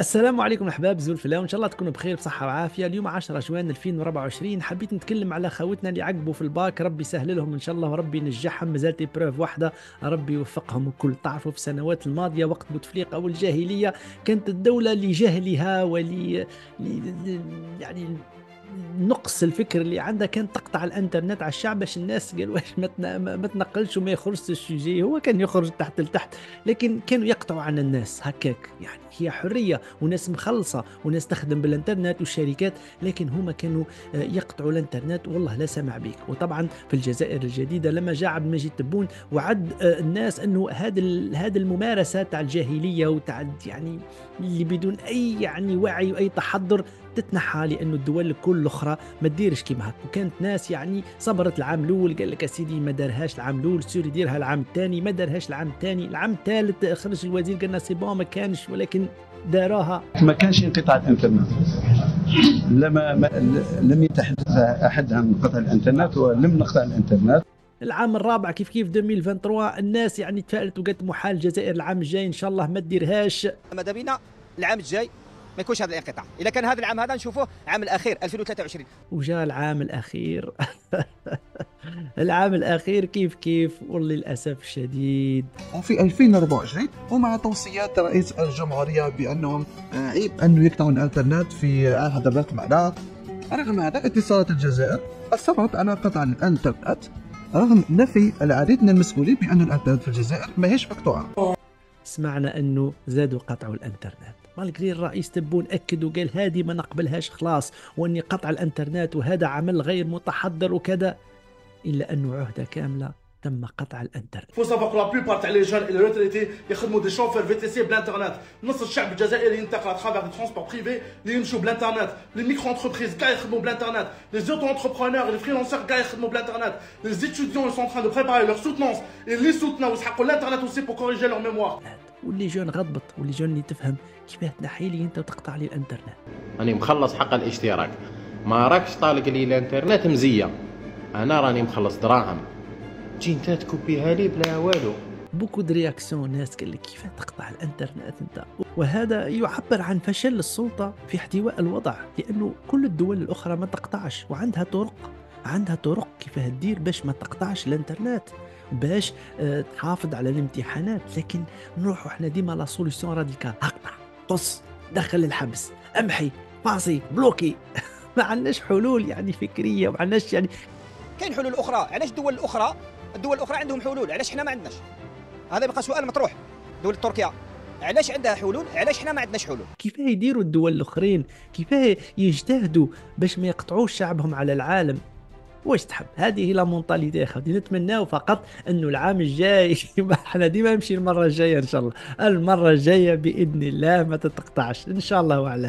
السلام عليكم أحباب زول فلا وإن شاء الله تكونوا بخير بصحة وعافية. اليوم 10 جوان 2024 حبيت نتكلم على خوتنا اللي عقبوا في الباك ربي يسهل لهم إن شاء الله وربي ينجحهم. مازالت épreuve واحدة ربي يوفقهم الكل تعرفوا في السنوات الماضية وقت بوتفليقة أو الجاهليه كانت الدولة لجهلها ول يعني نقص الفكر اللي عندها كان تقطع الإنترنت على الشعب باش الناس قالوا واش ما, تنقلش وما يخرجش ال sujet. هو كان يخرج تحت لتحت لكن كانوا يقطعوا عن الناس هكاك. يعني هي حرية وناس مخلصة وناس تخدم بالإنترنت والشركات لكن هما كانوا آه، يقطعوا الإنترنت. والله لا سمع بك وطبعا في الجزائر الجديدة لما جاء عبد المجيد تبون وعد آه، الناس إنه هذه هذه الممارسة تاع الجاهلية وتاع يعني اللي بدون أي يعني وعي وأي تحضر تتنحى لأنه الدول الكل الاخرى ما تديرش كيما هكا وكانت ناس يعني صبرت العام الأول قال لك سيدي ما دارهاش العام الأول sûr يديرها العام الثاني ما دارهاش العام الثاني العام الثالث خرج الوزير قالنا c'est bon ما كانش ولكن داراها. ما كانش انقطاع الإنترنت. لما ما لم يتحدث أحد عن قطع الإنترنت ولم نقطع الإنترنت. العام الرابع كيف كيف 2023 الناس يعني تفائلت وقالت محال الجزائر العام الجاي إن شاء الله ما تديرهاش. ماذا بينا العام الجاي ما يكونش هذا الانقطاع. إذا كان هذا العام هذا نشوفوه العام الأخير 2023 وجاء العام الأخير. العام الأخير كيف كيف؟ وللأسف الشديد في 2024 ومع توصيات رئيس الجمهورية بأنهم عيب أنه يقطعوا الإنترنت في احد الرقم رغم هذا اتصالات الجزائر أصرت على قطع الإنترنت رغم نفي العديد من المسؤولين بأن الإنترنت في الجزائر ما هيش مقطوعه سمعنا أنه زادوا قطعوا الإنترنت. مالغري الرئيس تبون أكد وقال هذه ما نقبلهاش خلاص وأني قطع الإنترنت وهذا عمل غير متحضر وكذا إلا أنه عهدة كاملة. تم قطع الانترنت. faut savoir la plupart تاع les jeunes et retraités يخدموا des chauffeurs VTC بالانترنت نص الشعب الجزائري ينتقل à travers des transports privés اللي يمشوا بالانترنت les micro-entreprises كاع يخدموا بالانترنت les auto-entrepreneurs les freelanceurs كاع يخدموا بالانترنت les étudiants sont en train de préparer leur soutenance اللي سوتناو يسحقوا الانترنت aussi pour corriger leurs mémoires و les jeunes غضبت و les jeunes اللي تفهم كيفاه تنحي لي انت وتقطع لي الانترنت راني مخلص حق الاشتراك ما راكش طالق لي الانترنت مزيه أنا راني مخلص دراهم تجي انت تكوبيها لي بلا والو. beaucoup de réactions ناس قال لك كيف تقطع الانترنت انت؟ وهذا يعبر عن فشل السلطة في احتواء الوضع لأنه كل الدول الأخرى ما تقطعش وعندها طرق عندها طرق كيف تدير باش ما تقطعش الانترنت باش آه، تحافظ على الامتحانات. لكن نروحوا إحنا ديما la solution radicale. اقطع قص دخل الحبس امحي passer bloquer. ما عندناش حلول يعني فكرية ما عندناش يعني كاين حلول أخرى؟ علاش الدول الاخرى الدول الأخرى عندهم حلول علاش إحنا ما عندناش؟ هذا يبقى سؤال مطروح. دولة تركيا علاش عندها حلول؟ علاش إحنا ما عندناش حلول؟ كيف يديروا الدول الأخرين؟ كيف يجتهدوا باش ما يقطعوش شعبهم على العالم؟ واش تحب؟ هذه هي la mentalité خاطر نتمناو فقط أنه العام الجاي إحنا ديما نمشي المرة الجاية إن شاء الله. المرة الجاية بإذن الله ما تتقطعش. إن شاء الله وعلى